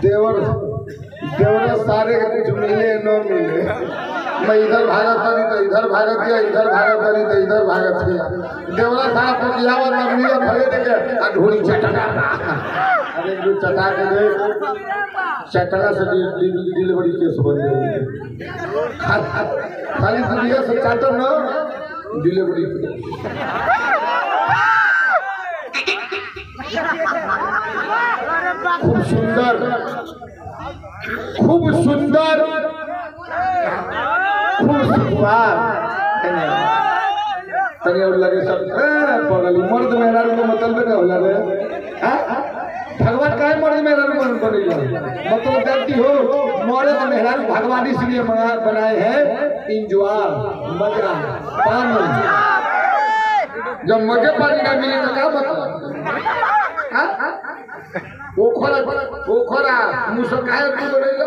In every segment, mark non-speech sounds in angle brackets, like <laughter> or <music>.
देवर देवर सारे कुछ मिले, न मिले। मैं इधर भागत तनी तो इधर भागत दिया इधर भागत तनी तो इधर भागत दिया देवरा साहब को कियावत ना मिले भले देके आ ढोली चटका। अरे जो चटा के दे, चटका से डिलीवरी केस बन गई। खाली दुनिया से चाटो ना डिलीवरी खूब सुंदर खूब सुंदर खूब और लगे सब मर्द मतलब? भगवान काहे मर्द बनेगा मतलब जानती हो मर्द मेहरारू भगवान इसलिए बना- बनाए हैं इंजॉय मज़ा पानी जब मज़े पानी का मिले तो क्या मतलब? ओखरा ओखरा मुसो काहे तू बोलेला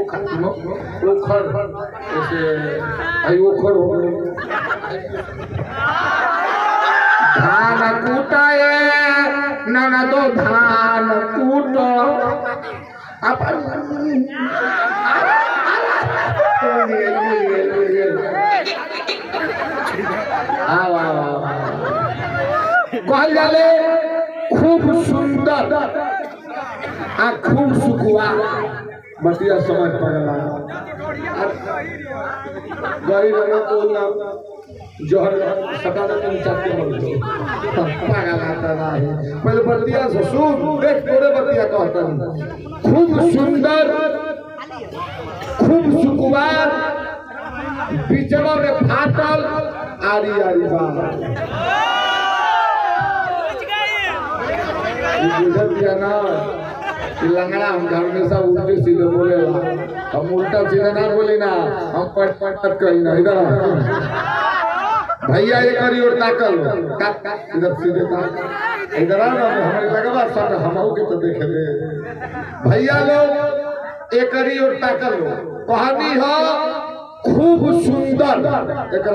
ओखर ओखर ऐसे आई ओखर हो गए। धान कूटाए, नाना तो धान कूट। अपन कहल जाले खूब सुंदर। आ खूब सुखुआ बतिया समझ पड़ला गरीब लोग को ना जोहर सटा दे चाहते हो पागल आता नहीं पहले बतिया से सुन, देख तोरे बतिया कहता खूब सुंदर। खूब सुकुवार बीचवा में फाटल। आरी आरी बाल ये बुझल दिया ना कि लंगड़ा हम सब उल्टे सीधे बोलेला हम उल्टा सीधा ना बोली ना हम पट पट पट कही ना इधर भैया ये करी और ताकल इधर सीधे ताक इधर आ ना हमारे लगवा सब हमहू के तो देखे ले। भैया लोग एक और ताकल कहानी हो खूब सुंदर। एक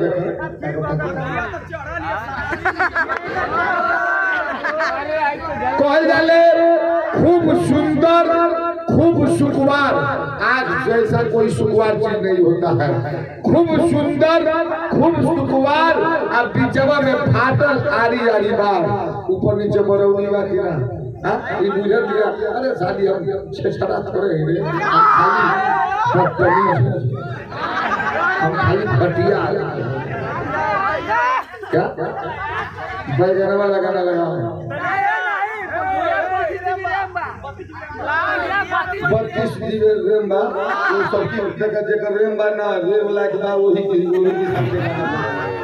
देखे। <laughs> कहल जाले खूब सुंदर खूब सुकुमार आज जैसा कोई सुकुमार चीज़ नहीं होता है खूब सुंदर खूब सुकुमार और बीचवा में फाटल आरी आरी बार ऊपर नीचे बरौनी बा कि ना? ये बुझल दिया अरे शादी हम छेछरा थोड़े ही रे हम खाली बदतमीज हम खाली घटिया क्या बैगनवा लगाना लगाओ बत्तीस रेम बा वो सब की जगह जगह रेम बा ना रेम लाइक बा वही वही के सामने